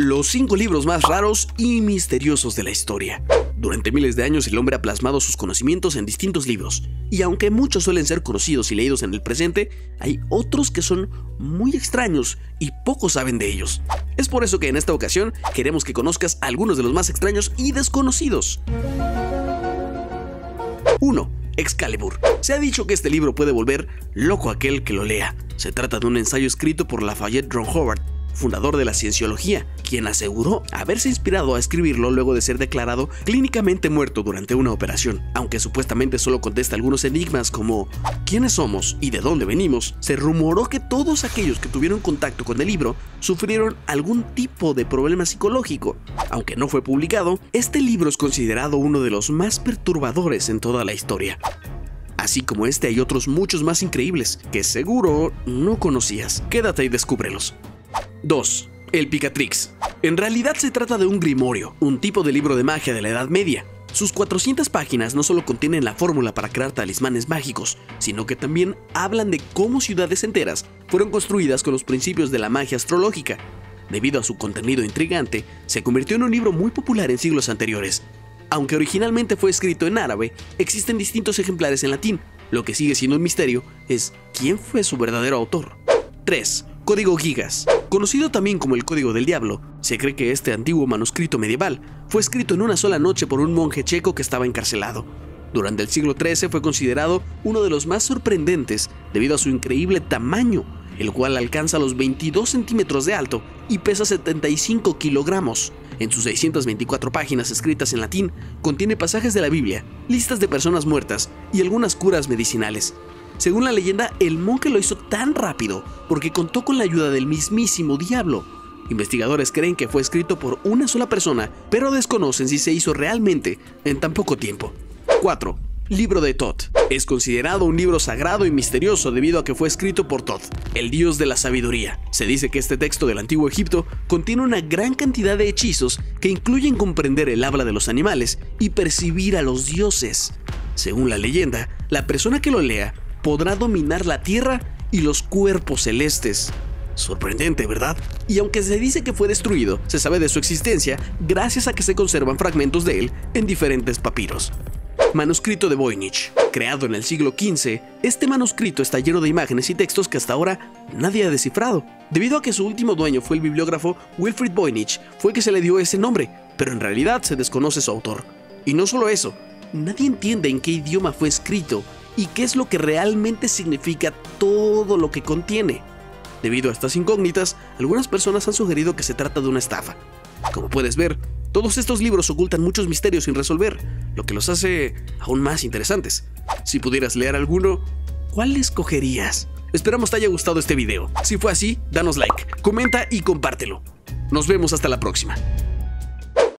Los cinco libros más raros y misteriosos de la historia. Durante miles de años el hombre ha plasmado sus conocimientos en distintos libros, y aunque muchos suelen ser conocidos y leídos en el presente, hay otros que son muy extraños y pocos saben de ellos. Es por eso que en esta ocasión queremos que conozcas algunos de los más extraños y desconocidos. 1. Excalibur. Se ha dicho que este libro puede volver loco aquel que lo lea. Se trata de un ensayo escrito por Lafayette Ron Howard, fundador de la cienciología, quien aseguró haberse inspirado a escribirlo luego de ser declarado clínicamente muerto durante una operación. Aunque supuestamente solo contesta algunos enigmas como ¿quiénes somos y de dónde venimos? Se rumoró que todos aquellos que tuvieron contacto con el libro sufrieron algún tipo de problema psicológico. Aunque no fue publicado, este libro es considerado uno de los más perturbadores en toda la historia. Así como este hay otros muchos más increíbles que seguro no conocías. Quédate y descúbrelos. 2. El Picatrix. En realidad se trata de un grimorio, un tipo de libro de magia de la Edad Media. Sus 400 páginas no solo contienen la fórmula para crear talismanes mágicos, sino que también hablan de cómo ciudades enteras fueron construidas con los principios de la magia astrológica. Debido a su contenido intrigante, se convirtió en un libro muy popular en siglos anteriores. Aunque originalmente fue escrito en árabe, existen distintos ejemplares en latín. Lo que sigue siendo un misterio es quién fue su verdadero autor. 3. Código Gigas. Conocido también como el Código del Diablo, se cree que este antiguo manuscrito medieval fue escrito en una sola noche por un monje checo que estaba encarcelado. Durante el siglo XIII fue considerado uno de los más sorprendentes debido a su increíble tamaño, el cual alcanza los 22 centímetros de alto y pesa 75 kilogramos. En sus 624 páginas escritas en latín, contiene pasajes de la Biblia, listas de personas muertas y algunas curas medicinales. Según la leyenda, el monje lo hizo tan rápido porque contó con la ayuda del mismísimo diablo. Investigadores creen que fue escrito por una sola persona, pero desconocen si se hizo realmente en tan poco tiempo. 4. Libro de Thoth. Es considerado un libro sagrado y misterioso debido a que fue escrito por Thoth, el dios de la sabiduría. Se dice que este texto del antiguo Egipto contiene una gran cantidad de hechizos que incluyen comprender el habla de los animales y percibir a los dioses. Según la leyenda, la persona que lo lea podrá dominar la Tierra y los cuerpos celestes. Sorprendente, ¿verdad? Y aunque se dice que fue destruido, se sabe de su existencia gracias a que se conservan fragmentos de él en diferentes papiros. Manuscrito de Voynich. Creado en el siglo XV, este manuscrito está lleno de imágenes y textos que hasta ahora nadie ha descifrado. Debido a que su último dueño fue el bibliógrafo Wilfrid Voynich, fue que se le dio ese nombre, pero en realidad se desconoce su autor. Y no solo eso, nadie entiende en qué idioma fue escrito y qué es lo que realmente significa todo lo que contiene. Debido a estas incógnitas, algunas personas han sugerido que se trata de una estafa. Como puedes ver, todos estos libros ocultan muchos misterios sin resolver, lo que los hace aún más interesantes. Si pudieras leer alguno, ¿cuál escogerías? Esperamos te haya gustado este video. Si fue así, danos like, comenta y compártelo. Nos vemos hasta la próxima.